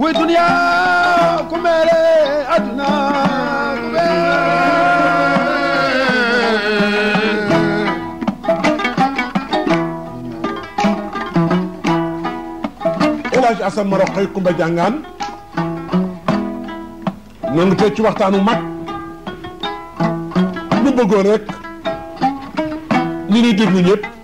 way dunya ku mere aduna ku El Hadj Assane Maro xëy Kumba Jàngaan ñoo ngi tey ci waxtaanu mag lu bëggoon rek ñi ñuy déglu ñëpp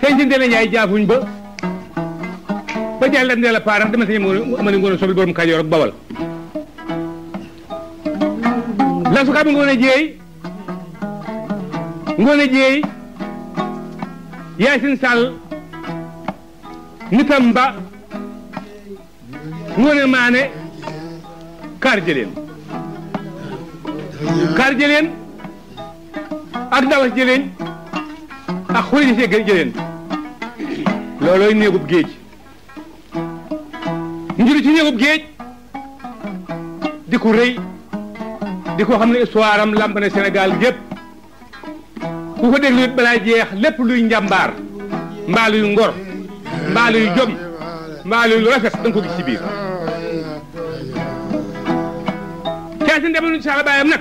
sëñ si Ndéla Ndiaye jaafuñ ba ba jaay la Ndéla Paara dama sëñ mu amali ngoon sobi borom Kajoor ak Bawal la su kaa bi ngoon a jeey ngoon a jeey Yaasin Sall nitam ba ngoone maane kaar jëleen kaar jëleen ak dawas jëleen ak xuri di segg jëleen loolooy néegub géej njuru ci néegub géej di ko rëy di ko xam ne histoire am lamb na Sénégal yépp ku ko déglu it balaa jeex lépp luy njàmbaar mbaa luy ngor mbaa luy jom mbaa luy lu rafet da nga ko gis ci biir caasi ndema nu saala baayam nag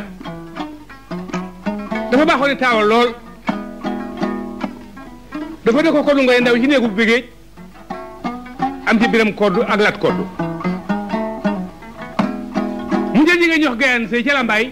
dafa baaxoo ne taawal lool dafa ne ko koddu ngoy ndaw ci néegu bégéej am ci biram koddu ak lat koddu mu jël jigéen ñox gayan sëy ca lambaay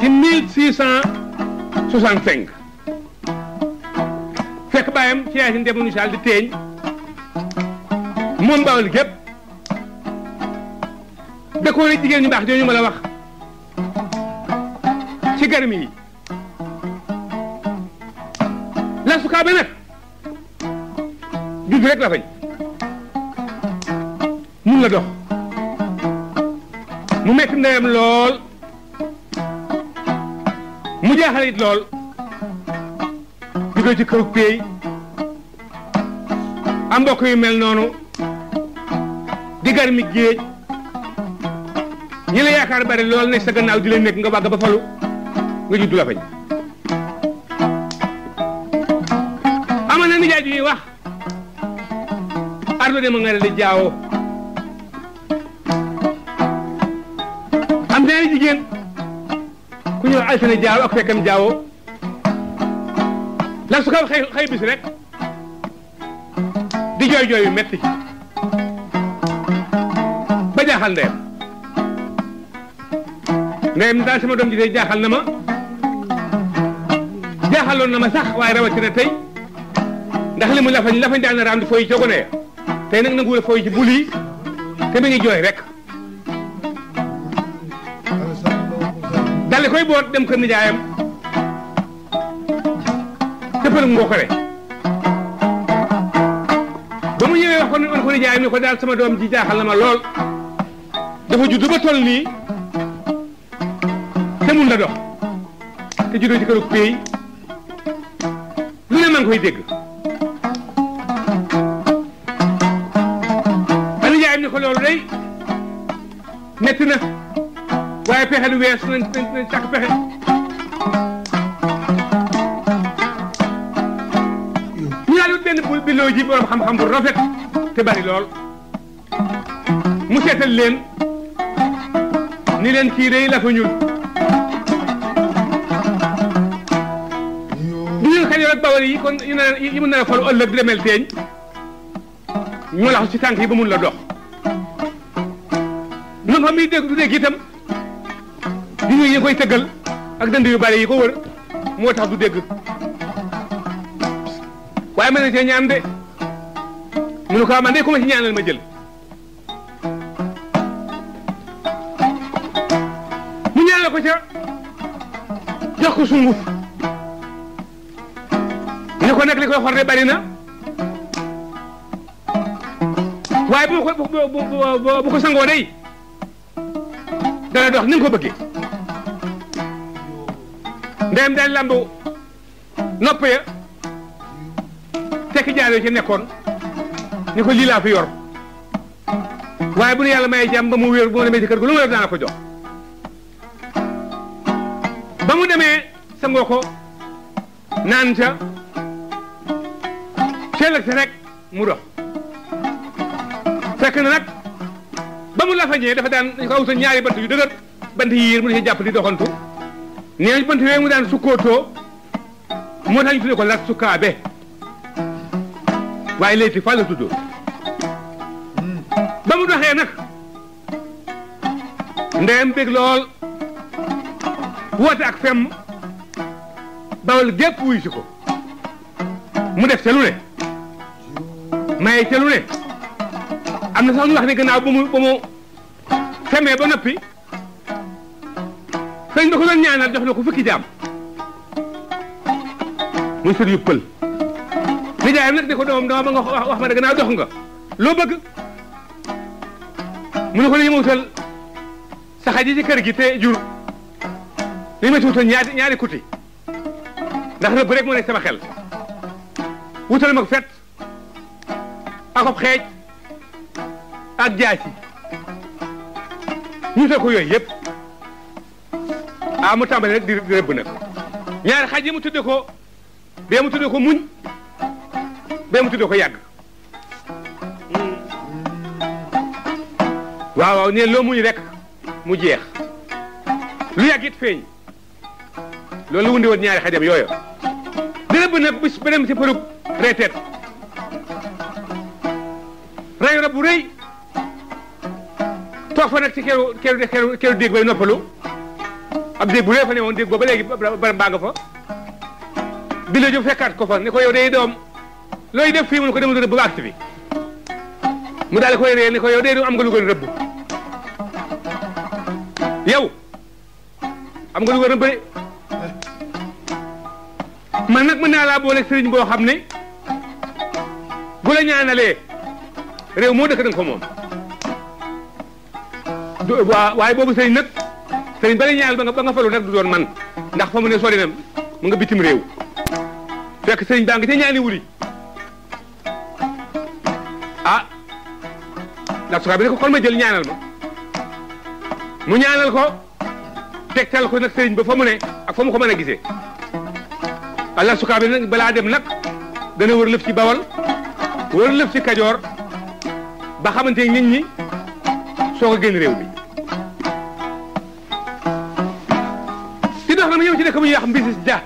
ci 1665 fekk bàyyam ci yaasin dem nu saal di teeñ moom bawal gépp da ko rek jigéen ñu baax ñooñu ma la wax ci garmi yi la sukaa ba nag judd rek la fañ mun la dox mu metti ndeyam lool mu jaaxale it lool jóge ci këru péey am mbokk yu mel noonu di gar mi géej ñi la yaakaar bari lool ne sa gannaaw di leen nekk nga bàgg ba falu nga juddu la fañ ama na nijaay ji wax ardo de ma nga di jaawo am ñaari jigéen ku ñëw alsane jaawo ak fekkam jaawo la su ko xëy xëy bis rek di jooy jooy yu metti ba jaaxal ndeyam ndeyam ni daal sama doom ji tey jaaxal na ma jaaxaloon na ma sax waaye rawatina tey ndax li mu lafañ lafañ daan na raam di fooy ca gone ya tey nag nanguwul a fooy ci bul yi te mi ngi jooy rek daal di koy boot dem kër nijaayam cëppal ngoo ko rek ba mu ñëwee wax ko ni on ko nijaayam ni ko daal sama doom ji jaaxal na ma lool dafa judd ba toll nii te mun la dox te juddoo ci kërug péey lu ne maa ngi koy dégg ba nijaayam ni ko loolu day metti na waaye pexe du wees nañ nañ nañ sàkk pexe ñu daal di wut benn billoo ji borom xam-xam bu rafet te bari lool mu seetal leen ni leen kii day la fa ñuul bu ñu xajoor ak bawal yi kon yi naan yi mu nar a falu ëllëg di demel teeñ ñoo laxu ci tànk yi ba mun la dox noonu xam yi dégg du dégg itam di ñu yi koy tëggal ak dënd yu bari yi ko wër moo tax du dégg waaye mën na cee ñaan de mu ne ko man de ku ma ci ñaanal ma jël mu ñaanal ko ca jox ko sunguf ne ko nag li koy xor de bari na waaye bu ko bu bu bu ko sangoo day dana dox ni nga ko bëggee ndeyam daal lambu nopp ya tekki jaaree ci nekkoon ni ko lii laa fi yor waaye bu nu yàlla mayee jàmm ba mu wér bu ma demee ci kër gi lu ma yor daana ko jox ba mu demee sangoo ko naan ca ceel ak sa rek mu dox fekk na nag ba mu lafañee dafa daan dañ ko awutoon ñaari bant yu dëgër bant yi yéer mu di ci jàpp di doxantu nee nañ bant yooyu mu daan sukkootoo moo tax ñu tuddee ko lat sukaabe waaye léegi fa la tudd ba mu doxee nag ndeyam bég lool woote ak femm bawal gépp wuy si ko mu def ca lu ne maye ca lu ne am na sax ñu wax ne gannaaw ba mu ba mu xamee ba noppi sëñ ba ko doon ñaanal jox na ko fukki jaam muy sër yu pël li jaayam nag ne ko doomam dama ba nga wax wax ma ne gannaaw dox nga loo bëgg mu ne ko dañu ma wutal sa xaj yi ci kër gi te jur dañu ma ci wutal ñaari ñaari kuti ndax rëbb rek moo nekk sama xel wutal mag fet akob xeej ak jaasi ñu ko yooyu yëpp ah mu tàmbali nag di rëbb nag ñaari xaj yi mu tudde ko bee mu tudde ko muñ bee mu tudde ko yàgg waaw waaw neen loo muñ rek mu jeex lu yàgg it feeñ loolu la wundi woon ñaari xajam yooyu di rëbb nag bis ba dem ci përub reeteet rayu rab bu rëy toog fa nag ci keru keru keru keru déeg bay noppalu ab déeg bu rëy fa ne woon déeg booba léegi bara baa nga fa bi la ju fekkaat ko fa ne ko yow day doom looy def fii mu ne ko demul rëbb ba agsi fi mu daal di koy ree ne ko yow day doom am nga lu gën rëbb yow am nga lu war a bëri man nag mën naa laa booleeg sëriñ boo xam ne bu la ñaanalee réew moo dëkk da nga ko moom du waa- waaye boobu sëriñ nag sëriñ ba la ñaanal ba nga ba nga falu nag du doon man ndax fa mu ne sori na mu nga bitim réew fekk sëriñ baa nga ca ñaani wuli ah ndax sukaa bi ne ko kon ma jël ñaanal ma mu ñaanal ko tegtal ko nag sëriñ ba fa mu ne ak fa mu ko mën a gisee allah sukaa bi nag balaa dem nag dana wër lëf ci bawal wër lëf ci kajoor ba xamante nit ñi soo ko génn réew mi ci dox na ma ñëw ci dëkk bu ñuy wax mbisis ja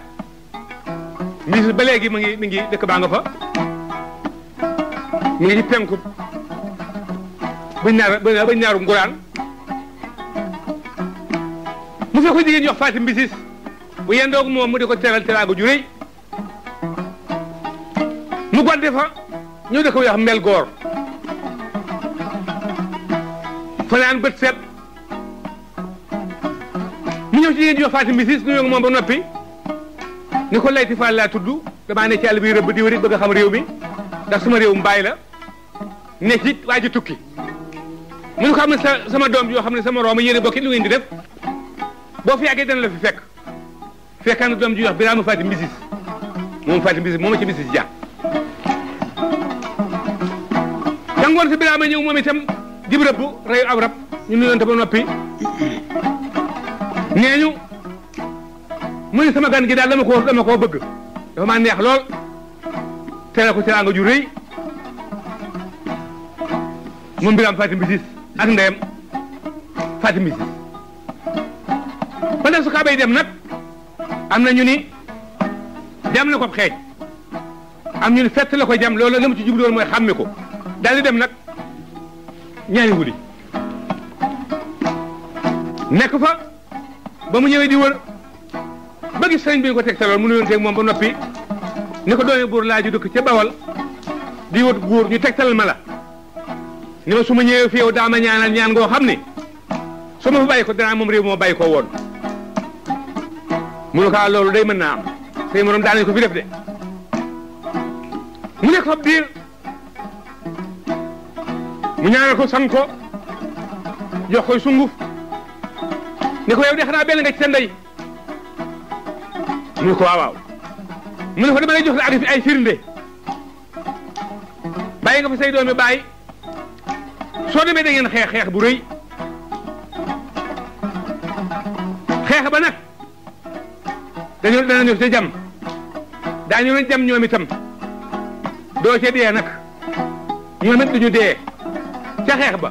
Misra ba léegi mu ngi mi ngi dëkk baa nga fa mu ngi ci penku buñ naar buñ naaru nguraan mu fekk ko jigéen ñuy wax Faati Mbisis bu yendoog moom mu di ko teral teraanga ju rëy mu gonte fa ñëw dëkk bu ñuy wax Mbel Goor fanaan bët set mu ñëw ci yéen di wax Fatim bi siis nuyoo moom ba noppi ni ko layti Fall laa tudd damaa ne ci àll bi rëbb di wërit bëgg a xam réew mi ndax suma réew mu bàyyi la ne ci waa ji tukki mu ne ko am na sa sama doom yoo xam ne sama rooma yéen a bokki lu ngeen di def boo fi yàggee dana la fi fekk fekkaan na doom ji wax Birama Fatim Mbisis moom Fatim Mbisis moom a ci Mbisis ja ca ngoon si Birama ñëw moom itam dib rëbb reyu aw rab ñu nuyoonte ba noppi nee ñu mu ni sama gan gi daal dama ko dama koo bëgg dafa maa neex lool tere ko teraanga ju rëy moom Birame Fatim Bisis ak ndeyam Fatim Bisis ba ne su kaabay dem nag am na ñu ni dem na ko xeej am ñu ni fett la ko jam loolu la mu ci jublu woon mooy xàmme ko daal di dem nag ñaari ngudi nekk fa ba mu ñëwee di wër ba gis sëriñ bi ñu ko teg sa lool mu nuyoon teeg moom ba noppi ni ko doomi buur laa ju dëkk ca bawal di wut góor ñu tegtal ma la ni ma su ma ñëwee fi yow daa ma ñaanal ñaan ngoo xam ni su ma fa bàyyi ko danaa moom réew moo bàyyi ko woon mu ne ko ah loolu day mën naa am say morom daan nañu ko fi def de mu nekk fa biir mu ñaanal ko sang ko jox koy sunguf ne ko yow de xanaa benn nga ci sa ndey mu ne ko waaw waaw mu ne ko dama lay jox la ak fi ay firnde bàyyi nga fa say doomi bàyyi soo demee da ngeen xeex xeex bu rëy xeex ba nag dañu danañu ca jam daañu leen jam ñoom itam doo ca dee nag ñoom it duñu dee ca xeex ba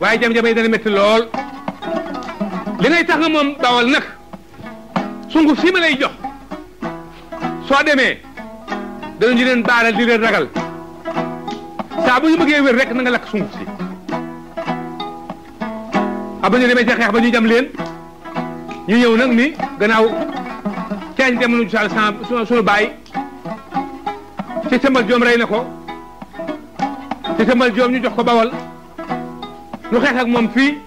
waaye jam-jam yi dana métti lool li ngay tax nga moom bawal nag sunguf si ma lay jox soo demee danañu leen baaral di leen ragal saa bu ñu bëggee wér rek na nga lakk sunguf si ab ñu demee ca xeex ba ñu jam leen ñu ñëw nag ni gannaaw caañ dem nañu sal san suñu baay ci sëmbal joom rey na ko ci sëmbal joom ñu jox ko bawal nu xeex ak moom fii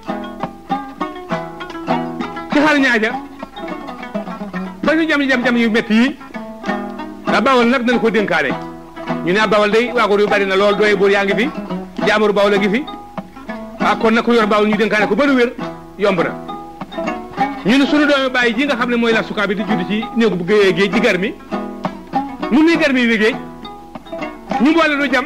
ci xar ñaaja ba ñu jam jam jam yu métti yi a bawal nag nañ ko dénkaane ñu ne a bawal day waagoor yu bari na lool dooy buur yaa ngi fi jaamuru bawal a ngi fi ah kon nag ku yor bawal ñu dénkaane ko ba lu wér yomb na ñu ne sunu doomi bàyyi ji nga xam ne mooy la sukaa bi di judd ci néegu bu géyee géej di gar mi nu nuy gar mi wi géej ñu boole nu jam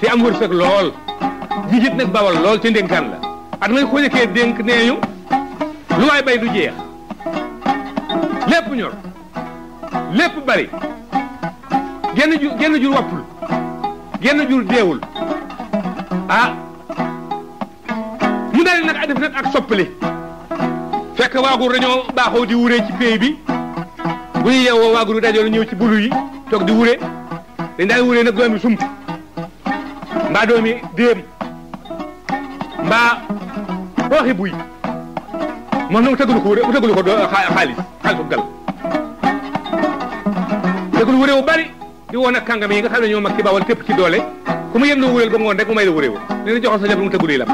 te am wërsëg lool jigit nag bawal lool te ndénkaan la at may ko jëkkee dénk nee ñu lu waay bay du jeex lépp ñor lépp bari genn ju genn jur woppul genn jur deewul ah ñu dal nag a def nag ak soppali fekk waagur dañoo baaxoo di wuree ci péey bi bu ñu yeewoo waagur yi dajoon ñëw ci bulu yi toog di wure dañ daan wuree nag doomi sump mbaa doomi déem mbaa xooxi buy moom nag tëggalu ko wure tëggalu ko xaalis xaalis bu gal tëggalu wure bu bari di woon ak kàngam yi nga xam ne ñoo mag ci bawal képp ci doole ku mu yendoo wureel ba ngoon rek mu may la wureewu nee na joxoon sa jabar mu tëggu lii lam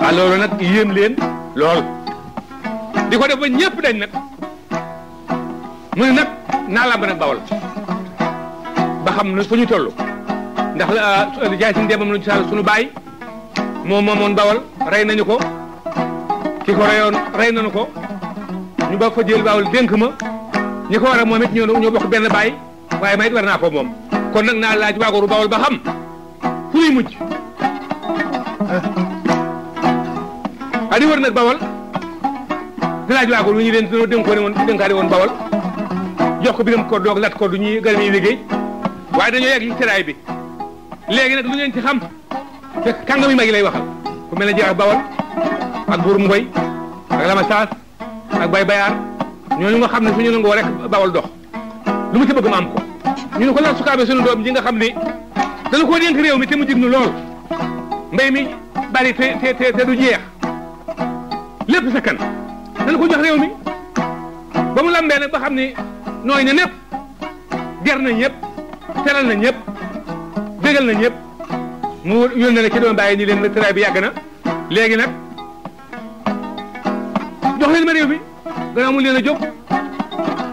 waaw loolu nag yéem leen lool di ko def ba ñëpp dañ nag mu ne nag naa làmb nag bawal ba xam ne fu ñu toll ndax la jaay suñu dee moom la ñu sal suñu baay moom moomoon bawal rey nañu ko ki ko reyoon rey nañu ko ñu bokk fa jël baawul dénk ma ñi ko war a moom it ñoo ñoo bokk benn baay waaye may it war naa ko moom kon nag naa laaj waagoru bawol ba xam fu muy mujj a di wër nag bawol di laaj waagoor wu ñu leen dina dénkoone woon dénkaane woon bawol jox ko biram ko doog lat ko du ñuy gërëm yi liggéey waaye dañoo yegg ci teraay bi léegi nag lu ngeen ci xam fekk kàngam yu mag yi lay waxal ku mel ne Jaara Bawal ak Buur Mboy ak Lama Saas ak Bay Bayaar ñooñu nga xam ne suñu nangoo rek Bawal dox lu mu ci bëgg ma am ko ñu ne ko lan sukaabe suñu doom ji nga xam ne dana koo dénk réew mi te mu jig nu lool mbay mi bari te te te te du jeex lépp sa kan dana ko jox réew mi ba mu lambee nag ba xam ne nooy na népp jar na ñëpp teral na ñëpp bégal na ñëpp mu yónnee na ci doon bàyyi ni leen nag tëraay bi yàgg na léegi nag jox leen ma réew mi gannaaw mu leen a jóg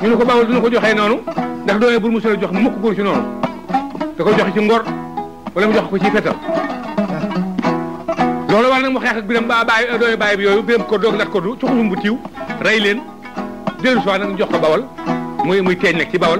ñu ne ko bawul dina ko joxee noonu ndax doone bur musul a jox mukk góor ci noonu da ko joxe ci ngor wala mu jox ko ci fetal loolu war nag mu xeex ak biram ba bàyyi doone bàyyi bi yooyu biram ko doog lat ko du cuxusum bu tiiw rey leen dellu soi nag jox ko bawal muy muy teeñ nag ci bawal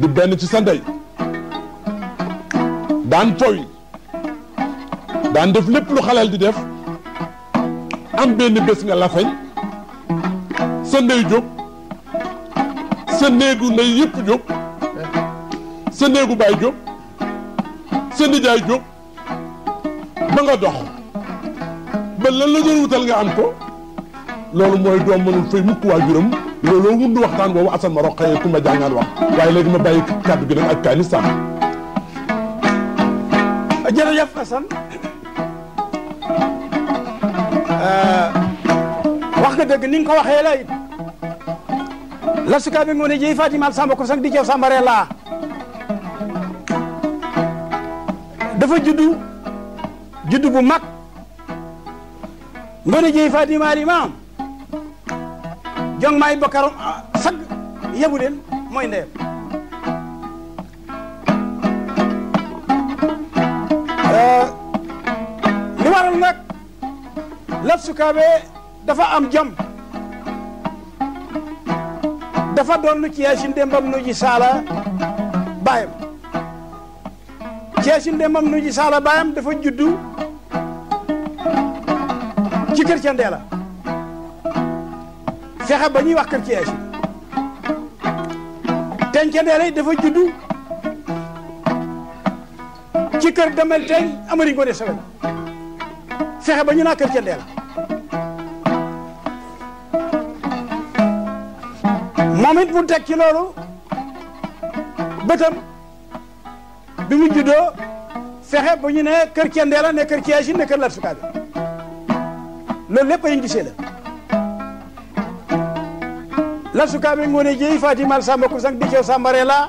di benn ci sa ndey daan fowi daan def lépp lu xaleel di def am benn bés nga lafañ sa ndey jóg sa néegu ndey yëpp jóg sa néegu baay jóg sa nijaay jóg ba nga dox ba lan la doon wutal nga am ko loolu mooy doom mënul fay mukk waajuram looloo wund waxtaan boobu Assane ma roqee ku ma jàngaan wax waaye léegi ma bàyyi kàddu gi nag ak kaani sàmm jërëjëf Assane wax nga dëgg ni nga ko waxee la it la suka be ngone jey fatima samba ko sang di jaw samba rela dafa juddu juddu bu mag ngone jey fatima al imam jong may bakar sag yebu len moy ndeyam li waral nag laf sukaabe dafa am jom dafa doon ci Yaasin Dembam nu ji saala baayam ci Yaasin Dembam nu ji saala baayam dafa juddu ci kër ca Ndeela fexe ba ñuy wax kër ci Yaasin ten ca Ndeela dafa juddu ci kër damel teeñ amari ngoo de sawel fexe ba ñu naa kër cendeel moom it mu teg ci loolu bëtam bi mu juddoo fexe ba ñu ne kër cendeela ne kër ceesin ne kër lat sukaabe loolu lépp ay gisee la lat sukaabe ngoone jéy Fatima Samba Kousang di ceew Samba Reela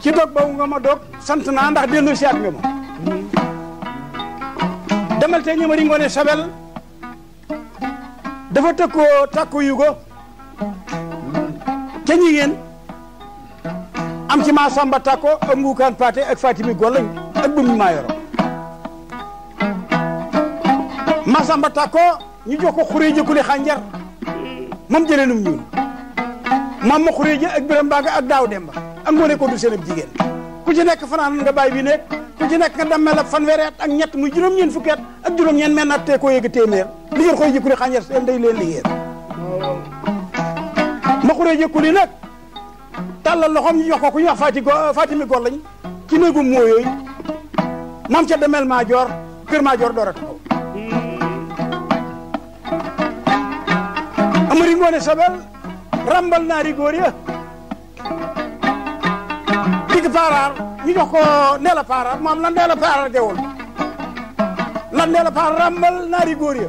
ci dog boobu nga ma dog sant naa ndax dellu siyaat nga ma demal te ñëma ringoone sabel dafa tëkkoo takku yu ko te ñi ngeen am ci maa samba takko ak nguukaan paate ak fatimi gollañ ak bum ñu maa yoro maa samba takko ñu jox ko xuree jëkkuli xànjar mam jëlee num ñuul mam ma xuree jë ak biram baa nga ak daaw demba ak moo ne ko du seenab jigéen ku ci nekk fanaan nga bàyyi bi nekk ku ci nekk nga dammel ak fanweeri at ak ñett muy juróom-ñeent fukki at ak juróom-ñeent menn at tee koo yëg téeméer li ngeen xooy jëkkuli xànjar seen day leen liggéey ma xuree jëkkuli nag tàllal loxoom ñu jox ko ku ñuy wax Fati Go Fatimi Gol lañ ci néegu moo yooyu maam ca demel Maajoor kër Maajoor door a taxaw. Amari Ngoone Sobel rambal naari góor ya digg paaraar ñu jox ko Ndella Paaraar moom lan Ndella Paaraar dewoon lan Ndella Paaraar rambal naari góor ya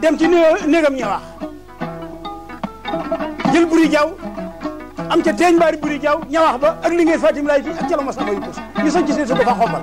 dem ci néeg néegam ña wax jël buri jaw am ca teeñ mbaari buri jaw ña wax ba ak li ngay fatim laay fii ak ca la ma samba yu pus ñu sañ ci seen su ko fa xombal